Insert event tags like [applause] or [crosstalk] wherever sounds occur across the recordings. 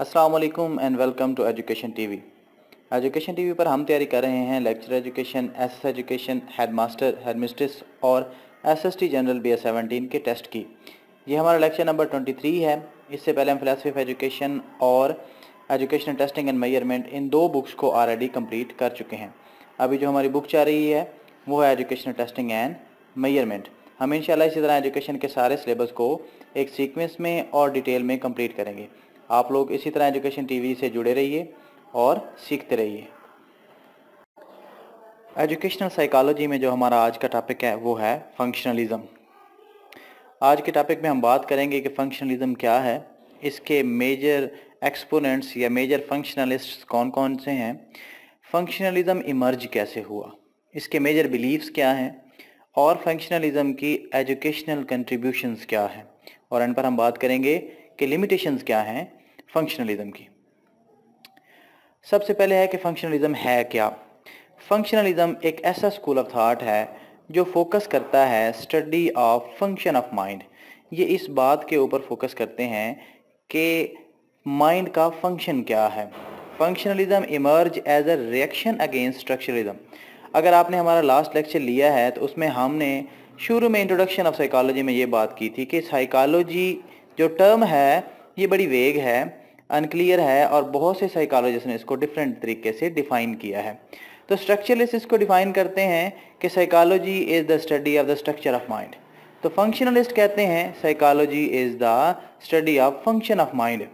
वालेकुम and welcome to education TV. Education TV पर हम तैयारी कर रहे हैं lecture education S S education head master head mistress और S S T general B S seventeen के टेस्ट की। ये हमारा लेक्चर नंबर ट्वेंटी थ्री है। इससे पहले हम फिलासफी ऑफ़ एजुकेशन और एजुकेशन टेस्टिंग एंड मेयरमेंट इन दो बुक्स को ऑलरेडी कंप्लीट कर चुके हैं। अभी जो हमारी बुक चाह रही है, वो है एजुकेशनल टेस्टिंग एंड मेयरमेंट हम इंशाल्लाह इसी तरह एजुकेशन के सारे सिलेबस को एक सीक्वेंस में और डिटेल में कंप्लीट करेंगे। आप लोग इसी तरह एजुकेशन टीवी से जुड़े रहिए और सीखते रहिए। एजुकेशनल साइकोलॉजी में जो हमारा आज का टॉपिक है, वो है फंक्शनलिज्म आज के टॉपिक में हम बात करेंगे कि फंक्शनलिज्म क्या है। इसके मेजर एक्सपोनेंट्स या मेजर फंक्शनलिस्ट कौन कौन से हैं? फंक्शनलिज्म इमर्ज कैसे हुआ? इसके मेजर बिलीव्स क्या हैं? और फंक्शनलिज्म की एजुकेशनल कंट्रीब्यूशंस क्या हैं? और इन पर हम बात करेंगे कि लिमिटेशंस क्या हैं? फंक्शनलिज्म की। सबसे पहले है कि फंक्शनलिज्म है क्या? फंक्शनलिज्म एक ऐसा स्कूल ऑफ़ थाट है जो फोकस करता है study of function of mind ये इस बात के ऊपर फोकस करते हैं कि माइंड का फ़ंक्शन क्या है। Functionalism emerge as a reaction against structuralism अगर आपने हमारा लास्ट लेक्चर लिया है तो उसमें हमने शुरू में इंट्रोडक्शन ऑफ़ साइकोलॉजी में ये बात की थी कि साइकोलॉजी जो टर्म है, ये बड़ी वेग है। अनक्लियर है और बहुत से साइकोलॉजिस्ट ने इसको डिफरेंट तरीके से डिफाइन किया है। तो स्ट्रक्चरलिस्ट इसको डिफाइन करते हैं कि psychology is the study of the structure of mind तो फंक्शनलिस्ट कहते हैं psychology is the study of function of mind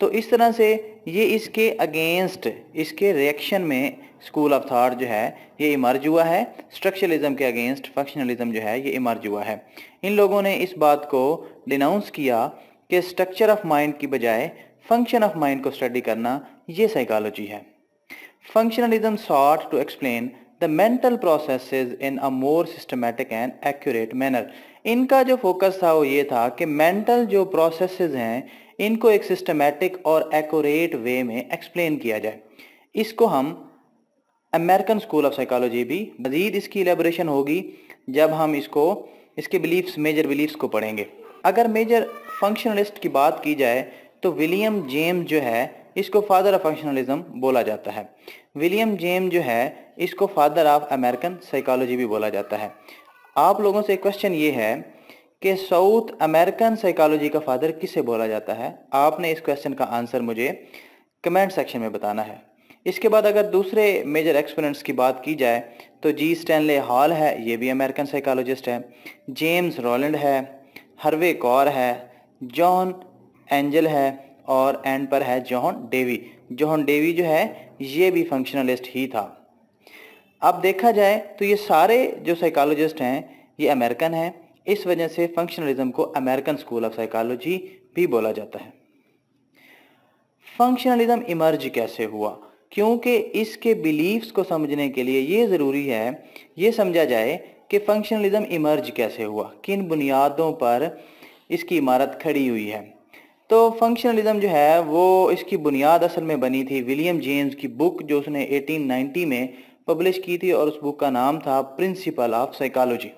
तो इस तरह से ये इसके अगेंस्ट इसके रिएक्शन में स्कूल ऑफ़ थाट जो है, ये इमर्ज हुआ है। स्ट्रक्चरलिज्म के अगेंस्ट फंक्शनलिज्म जो है, ये इमर्ज हुआ है। इन लोगों ने इस बात को डिनाउंस किया कि स्ट्रक्चर ऑफ़ माइंड की बजाय फ़ंक्शन ऑफ़ माइंड को स्टडी करना ये साइकोलॉजी है। Functionalism sought to explain the mental processes in a more systematic and accurate manner इनका जो फोकस था वो ये था कि मेंटल जो प्रोसेसेस हैं, इनको एक सिस्टमेटिक और एक्यूरेट वे में एक्सप्लेन किया जाए। इसको हम अमेरिकन स्कूल ऑफ़ साइकोलॉजी भी मज़ीद इसकी एलेबोरेशन होगी जब हम इसको, इसके बिलीफ्स मेजर बिलीफ्स को पढ़ेंगे। अगर मेजर फंक्शनलिस्ट की बात की जाए तो विलियम जेम जो है, इसको फादर ऑफ़ फंक्शनलिज्म बोला जाता है। विलियम जेम जो है, इसको फादर ऑफ़ अमेरिकन साइकोलॉजी भी बोला जाता है। आप लोगों से क्वेश्चन ये है कि साउथ अमेरिकन साइकोलॉजी का फादर किसे बोला जाता है? आपने इस क्वेश्चन का आंसर मुझे कमेंट सेक्शन में बताना है। इसके बाद अगर दूसरे मेजर एक्सपोनेंट्स की बात की जाए तो जी स्टैनले हॉल है, ये भी अमेरिकन साइकोलॉजिस्ट है। जेम्स रोलैंड है हरवे कौर है। जॉन एंजल है और एंड पर है जॉन डेवी। जॉन डेवी जो है, ये भी फंक्शनलिस्ट ही था। अब देखा जाए तो ये सारे जो साइकोलॉजिस्ट हैं, ये अमेरिकन हैं। इस वजह से फंक्शनलिज्म को अमेरिकन स्कूल ऑफ़ साइकोलॉजी भी बोला जाता है। फंक्शनलिज्म इमर्ज कैसे हुआ? क्योंकि इसके बिलीफ्स को समझने के लिए ये ज़रूरी है, ये समझा जाए कि फंक्शनलिज्म इमर्ज कैसे हुआ? किन बुनियादों पर इसकी इमारत खड़ी हुई है? तो फंक्शनलिज्म जो है, वो इसकी बुनियाद असल में बनी थी विलियम जेम्स की बुक जो उसने 1890 में पब्लिश की थी और उस बुक का नाम था प्रिंसिपल ऑफ़ साइकोलॉजी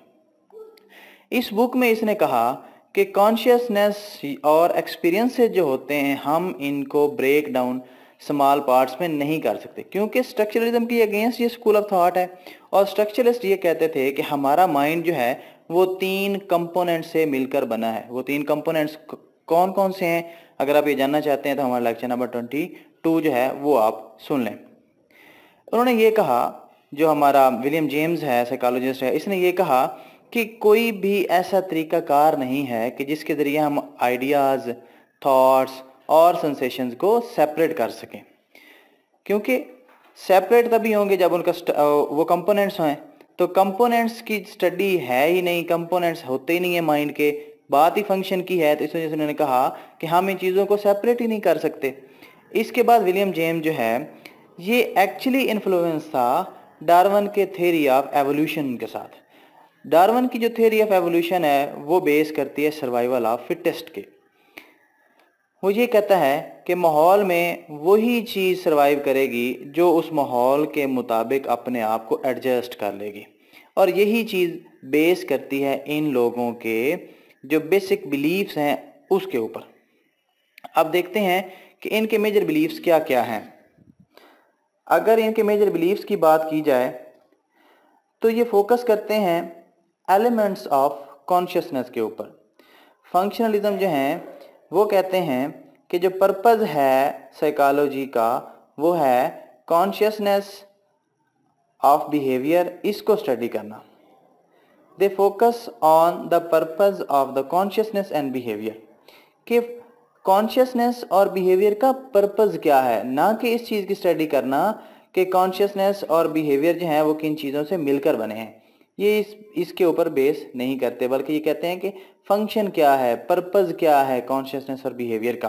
इस बुक में इसने कहा कि कॉन्शियसनेस और एक्सपीरियंसेस जो होते हैं, हम इनको ब्रेक डाउन स्मॉल पार्ट्स में नहीं कर सकते। क्योंकि स्ट्रक्चरलिज्म की अगेंस्ट ये स्कूल ऑफ़ थॉट है। और स्ट्रक्चरलिस्ट ये कहते थे कि हमारा माइंड जो है, वो तीन कंपोनेंट से मिलकर बना है। वो तीन कंपोनेंट्स कौन कौन से हैं? अगर आप ये जानना चाहते हैं तो हमारा लेक्चर नंबर ट्वेंटी टू जो है, वो आप सुन लें। उन्होंने ये कहा, जो हमारा विलियम जेम्स है साइकोलॉजिस्ट है, इसने ये कहा कि कोई भी ऐसा तरीकाकार नहीं है कि जिसके ज़रिए हम आइडियाज़ थॉट्स और सेंसेशंस को सेपरेट कर सकें। क्योंकि सेपरेट तभी होंगे जब उनका वो कंपोनेंट्स हैं। तो कंपोनेंट्स की स्टडी है ही नहीं कंपोनेंट्स होते ही नहीं है माइंड के। बात ही फ़ंक्शन की है तो इस वजह से उन्होंने कहा कि हम इन चीज़ों को सेपरेट ही नहीं कर सकते। इसके बाद विलियम जेम जो है, ये एक्चुअली इन्फ्लुएंस था डार्वन के थेरी ऑफ़ एवोल्यूशन के साथ। डार्वन की जो थेरी ऑफ़ एवोल्यूशन है, वो बेस करती है सर्वाइवल ऑफ़ फिटेस्ट के। वो ये कहता है कि माहौल में वही चीज़ सर्वाइव करेगी जो उस माहौल के मुताबिक अपने आप को एडजस्ट कर लेगी। और यही चीज़ बेस करती है इन लोगों के जो बेसिक बिलीव्स हैं उसके ऊपर। अब देखते हैं कि इनके मेजर बिलीव्स क्या क्या हैं। अगर इनके मेजर बिलीव्स की बात की जाए तो ये फोकस करते हैं एलिमेंट्स ऑफ़ कॉन्शियसनेस के ऊपर। फंक्शनलिज्म जो हैं वो कहते हैं कि जो पर्पज़ है साइकोलॉजी का, वो है कॉन्शियसनेस ऑफ़ बिहेवियर इसको स्टडी करना। They focus on the purpose of the consciousness and behaviour कि कॉन्शियसनेस और बिहेवियर का पर्पज़ क्या है? ना कि इस चीज़ की स्टडी करना कि कॉन्शियसनेस और बिहेवियर जो है, वो किन चीज़ों से मिलकर बने हैं। ये इस, इसके ऊपर बेस नहीं करते, बल्कि ये कहते हैं कि फ़ंक्शन क्या है पर्पज़ क्या है कॉन्शियसनेस और बिहेवियर का।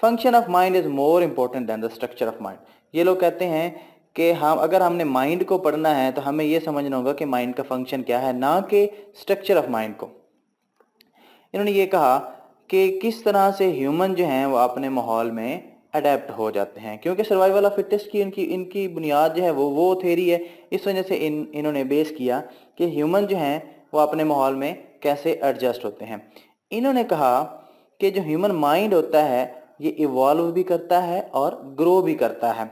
Function of mind is more important than the structure of mind ये लोग कहते हैं कि हम, अगर हमने माइंड को पढ़ना है तो हमें यह समझना होगा कि माइंड का फ़ंक्शन क्या है, ना कि स्ट्रक्चर ऑफ़ माइंड को। इन्होंने ये कहा कि किस तरह से ह्यूमन जो हैं, वो अपने माहौल में अडेप्ट हो जाते हैं, क्योंकि सर्वाइवल ऑफ़ फिटेस्ट की इनकी इनकी बुनियाद जो है वो वो थेरी है। इस वजह से इन, इन्होंने बेस किया कि ह्यूमन जो हैं, वो अपने माहौल में कैसे एडजस्ट होते हैं। इन्होंने कहा कि जो ह्यूमन माइंड होता है, ये इवॉल्व भी करता है और ग्रो भी करता है।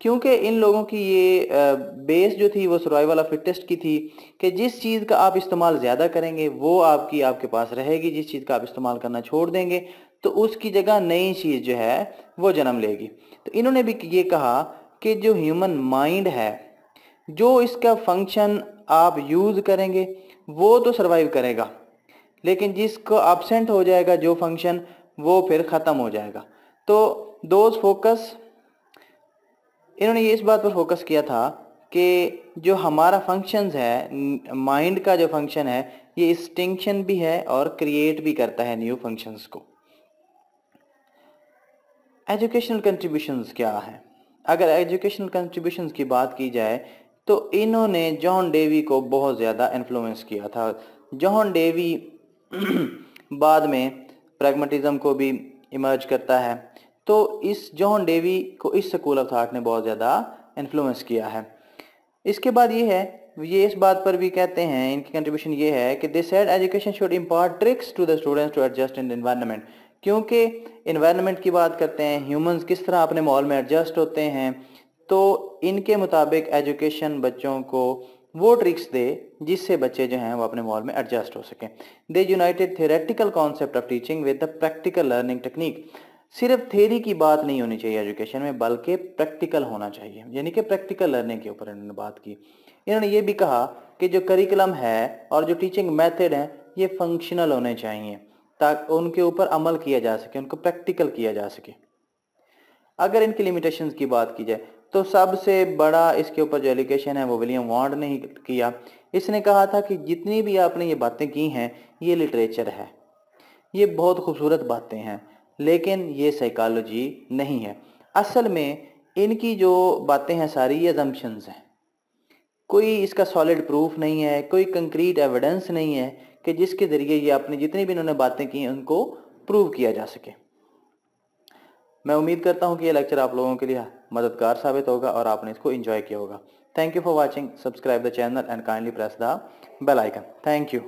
क्योंकि इन लोगों की ये बेस जो थी, वो सर्वाइवल ऑफ़ फिटेस्ट की थी कि जिस चीज़ का आप इस्तेमाल ज़्यादा करेंगे, वो आपकी, आपके पास रहेगी। जिस चीज़ का आप इस्तेमाल करना छोड़ देंगे तो उसकी जगह नई चीज़ जो है वो जन्म लेगी। तो इन्होंने भी ये कहा कि जो ह्यूमन माइंड है, जो इसका फ़ंक्शन आप यूज़ करेंगे, वो तो सर्वाइव करेगा। लेकिन जिसको एबसेंट हो जाएगा, जो फ़ंक्शन वो फिर ख़त्म हो जाएगा। तो दोज फोकस इन्होंने ये इस बात पर फोकस किया था कि जो हमारा फ़ंक्शंस है माइंड का जो फ़ंक्शन है, ये स्टिंक्शन भी है और क्रिएट भी करता है न्यू फ़ंक्शंस को। एजुकेशनल कंट्रीब्यूशंस क्या है? अगर एजुकेशनल कंट्रीब्यूशंस की बात की जाए तो इन्होंने जॉन डेवी को बहुत ज़्यादा इन्फ्लुएंस किया था। जॉन डेवी [clears throat] बाद में प्रैग्मेटिज्म को भी इमर्ज करता है। तो इस जॉन डेवी को इस स्कूल ऑफ़ थाट ने बहुत ज़्यादा इन्फ्लुएंस किया है। इसके बाद ये है, ये इस बात पर भी कहते हैं, इनकी कंट्रीब्यूशन ये है कि this said education should impart tricks to the students to adjust in environment क्योंकि इन्वायरनमेंट की बात करते हैं ह्यूमंस किस तरह अपने माहौल में एडजस्ट होते हैं तो इनके मुताबिक एजुकेशन बच्चों को वो ट्रिक्स दे जिससे बच्चे जो हैं वो अपने माहौल में एडजस्ट हो सकें। They united theoretical concept of teaching with the practical learning technique सिर्फ़ थेरी की बात नहीं होनी चाहिए एजुकेशन में, बल्कि प्रैक्टिकल होना चाहिए। यानी कि प्रैक्टिकल लर्निंग के ऊपर इन्होंने बात की। इन्होंने ये भी कहा कि जो करिकुलम है और जो टीचिंग मेथड है, ये फंक्शनल होने चाहिए। ताकि उनके ऊपर अमल किया जा सके, उनको प्रैक्टिकल किया जा सके। अगर इनकी लिमिटेशंस की बात की जाए तो सबसे बड़ा इसके ऊपर जो एलिगेशन है, वो विलियम वॉन्ड ने ही किया। इसने कहा था कि जितनी भी आपने ये बातें की हैं, ये लिटरेचर है। ये बहुत खूबसूरत बातें हैं, लेकिन ये साइकोलॉजी नहीं है। असल में इनकी जो बातें हैं, सारी ये जम्पन्स हैं। कोई इसका सॉलिड प्रूफ नहीं है, कोई कंक्रीट एविडेंस नहीं है कि जिसके ज़रिए ये अपने जितनी भी इन्होंने बातें की उनको प्रूव किया जा सके। मैं उम्मीद करता हूँ कि ये लेक्चर आप लोगों के लिए मददगार साबित होगा और आपने इसको इन्जॉय किया होगा। Thank you for watching subscribe the channel and kindly press the bell icon thank you